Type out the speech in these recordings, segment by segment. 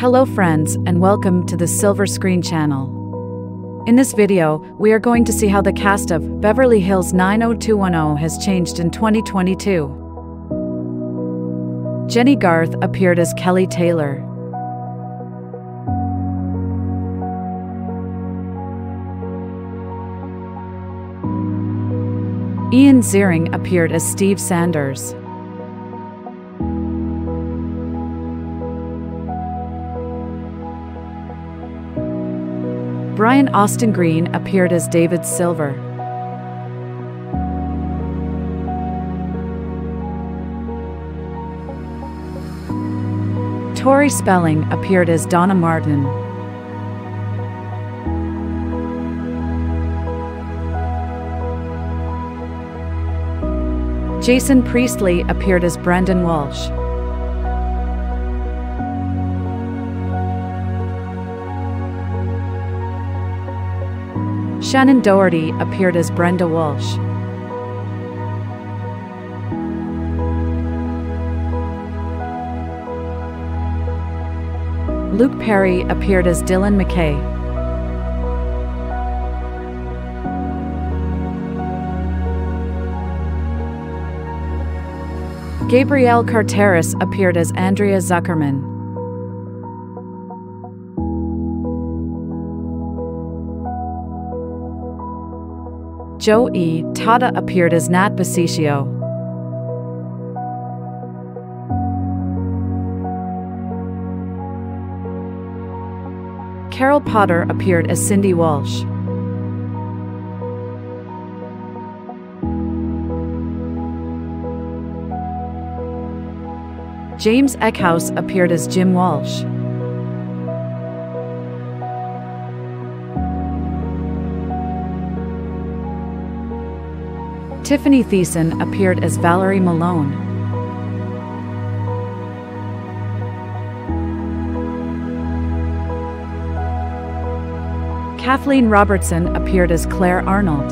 Hello friends and welcome to the Silver Screen channel. In this video, we are going to see how the cast of Beverly Hills 90210 has changed in 2022. Jennie Garth appeared as Kelly Taylor. Ian Ziering appeared as Steve Sanders. Brian Austin Green appeared as David Silver. Tori Spelling appeared as Donna Martin. Jason Priestley appeared as Brandon Walsh. Shannen Doherty appeared as Brenda Walsh. Luke Perry appeared as Dylan McKay. Gabrielle Carteris appeared as Andrea Zuckerman. Joe E. Tata appeared as Nat Bussichio. Carol Potter appeared as Cindy Walsh. James Eckhouse appeared as Jim Walsh. Tiffani Thiessen appeared as Valerie Malone. Kathleen Robertson appeared as Clare Arnold.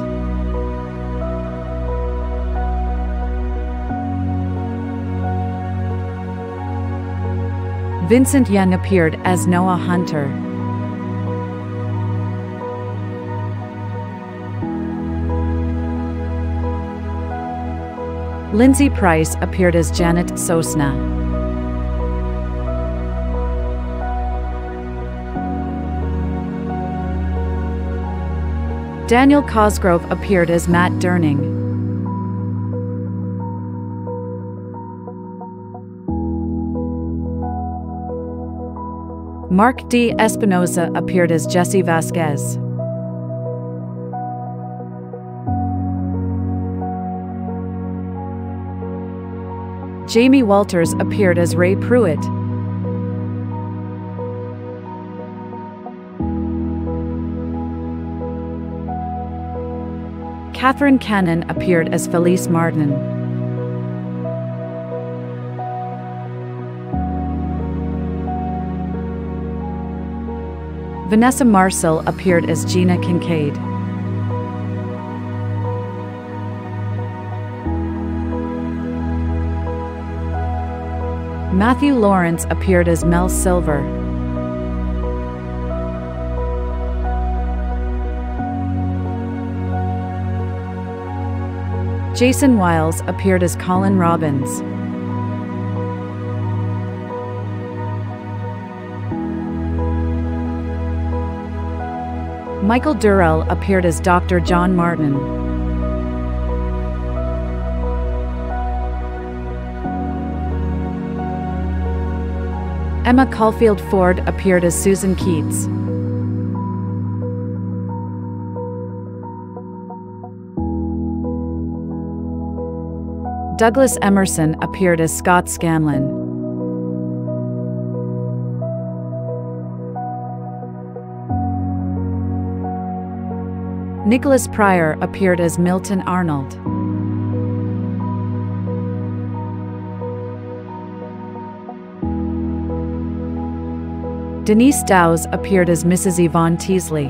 Vincent Young appeared as Noah Hunter. Lindsay Price appeared as Janet Sosna. Daniel Cosgrove appeared as Matt Durning. Mark D. Espinoza appeared as Jesse Vasquez. Jamie Walters appeared as Ray Pruit. Katherine Cannon appeared as Felice Martin. Vanessa Marcil appeared as Gina Kincaid. Matthew Laurance appeared as Mel Silver. Jason Wiles appeared as Colin Robbins. Michael Durrell appeared as Dr. John Martin. Emma Caulfield Ford appeared as Susan Keats. Douglas Emerson appeared as Scott Scanlon. Nicholas Pryor appeared as Milton Arnold. Denise Dowse appeared as Mrs. Yvonne Teasley.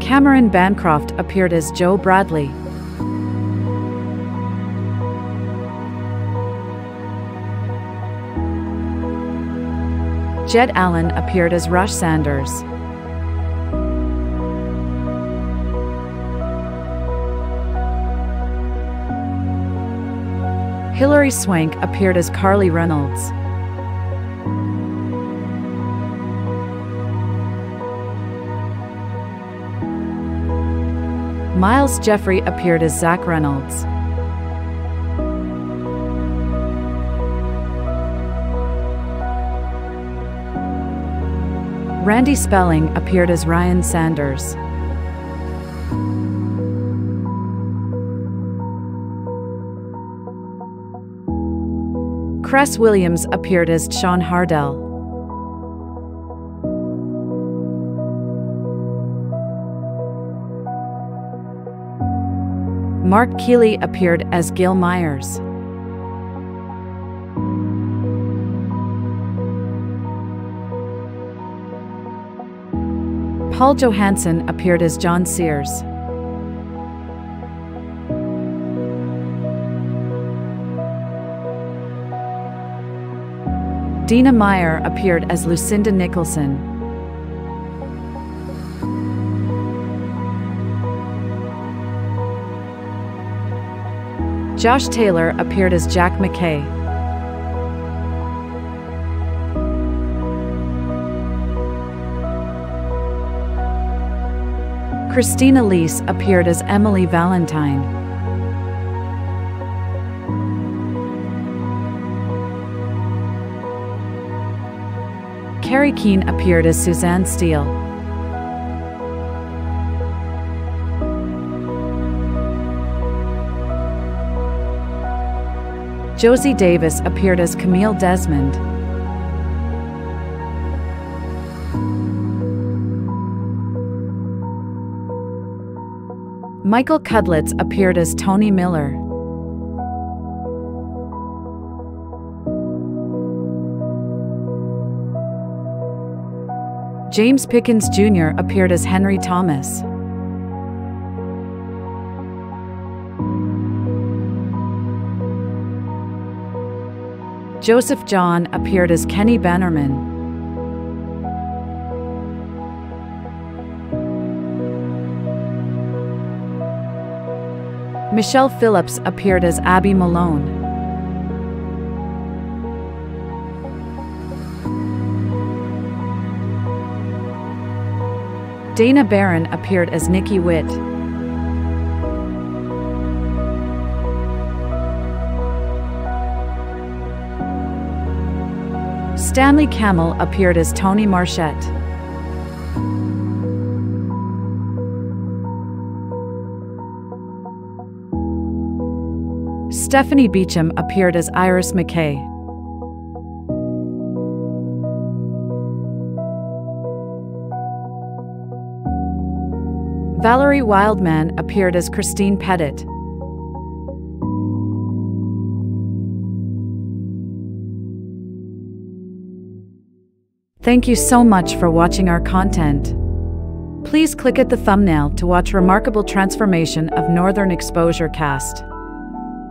Cameron Bancroft appeared as Joe Bradley. Jed Allan appeared as Rush Sanders. Hilary Swank appeared as Carly Reynolds. Myles Jeffrey appeared as Zach Reynolds. Randy Spelling appeared as Ryan Sanders. Cress Williams appeared as Sean Hardell. Mark Kiely appeared as Gil Meyers. Paul Johansson appeared as John Sears. Dina Meyer appeared as Lucinda Nicholson. Josh Taylor appeared as Jack McKay. Christine Elise appeared as Emily Valentine. Kerrie Keane appeared as Suzanne Steele. Josie Davis appeared as Camille Desmond. Michael Cudlitz appeared as Tony Miller. James Pickens Jr. appeared as Henry Thomas. Joseph John appeared as Kenny Bannerman. Michelle Phillips appeared as Abby Malone. Dana Barron appeared as Nikki Witt. Stanley Kamel appeared as Tony Marchette. Stephanie Beacham appeared as Iris McKay. Valerie Wildman appeared as Christine Pettit. Thank you so much for watching our content. Please click at the thumbnail to watch remarkable transformation of Northern Exposure cast.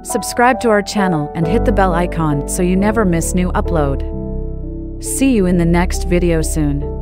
Subscribe to our channel and hit the bell icon so you never miss new upload. See you in the next video soon.